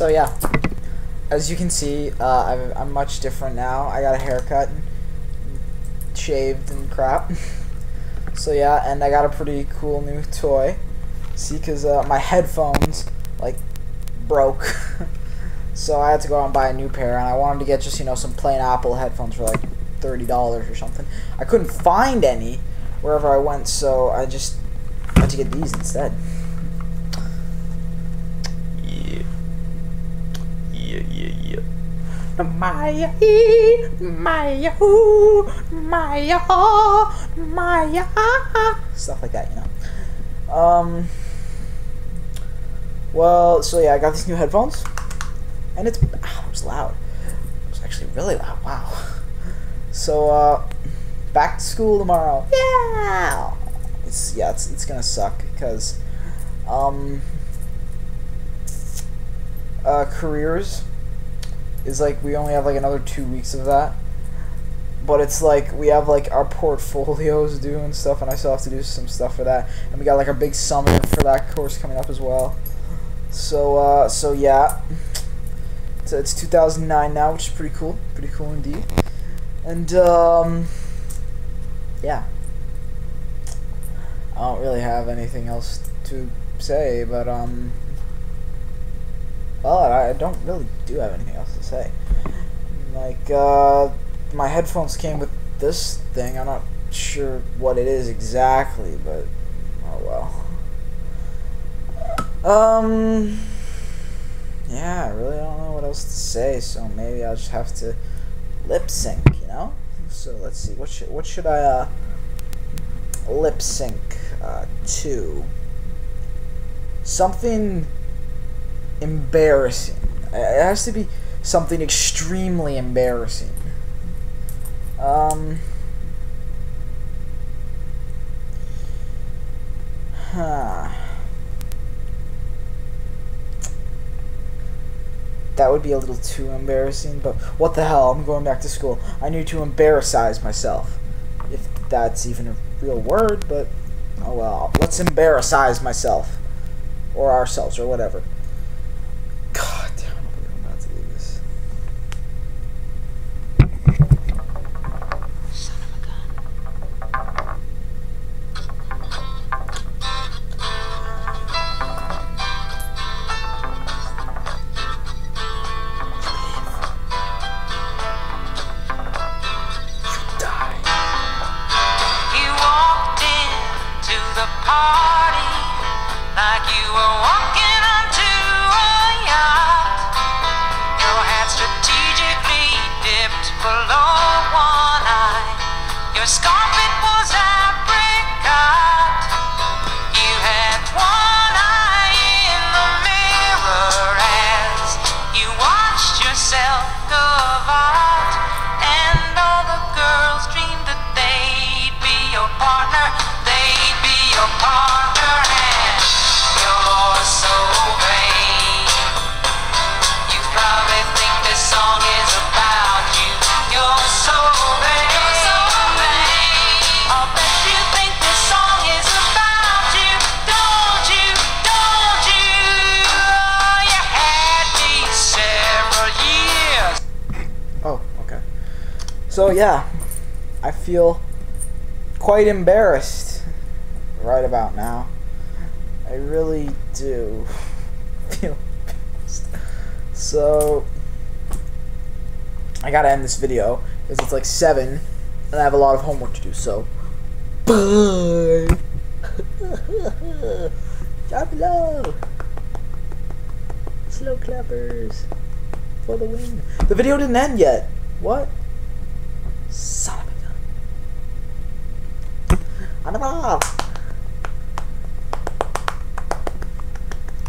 So yeah, as you can see, uh, I'm, I'm much different now. I got a haircut, shaved and crap. so yeah, and I got a pretty cool new toy. See, cause uh, my headphones like broke, so I had to go out and buy a new pair. And I wanted to get just you know some plain Apple headphones for like thirty dollars or something. I couldn't find any wherever I went, so I just had to get these instead. Yeah. Yeah, yeah, yeah. Maya he, Maya who, Maya ha, Maya. Stuff like that, you know. Um. Well, so yeah, I got these new headphones, and it's ow, it was loud. It was actually really loud. Wow. So uh, back to school tomorrow. Yeah. It's yeah, it's it's gonna suck because um uh careers is like we only have like another two weeks of that. But it's like we have like our portfolios due and stuff, and I still have to do some stuff for that. And we got like our big summer for that course coming up as well. So uh, so yeah, so it's 2009 now, which is pretty cool, pretty cool indeed. And um, yeah, I don't really have anything else to say, but um. Well, I don't really do have anything else to say. Like, uh, my headphones came with this thing. I'm not sure what it is exactly, but oh well. Um, yeah, I really don't know what else to say, so maybe I'll just have to lip sync, you know? So let's see, what should what should I uh lip sync uh, to? Something embarrassing. It has to be something extremely embarrassing. Um. Huh. That would be a little too embarrassing, but what the hell? I'm going back to school. I need to embarrassize myself. If that's even a real word, but oh well. Let's embarrassize myself. Or ourselves, or whatever. Party like you were walking So yeah, I feel quite embarrassed right about now. I really do feel embarrassed. So I gotta end this video because it's like seven, and I have a lot of homework to do. So bye. Down below. Slow clappers for the win. The video didn't end yet. What? Son of a gun.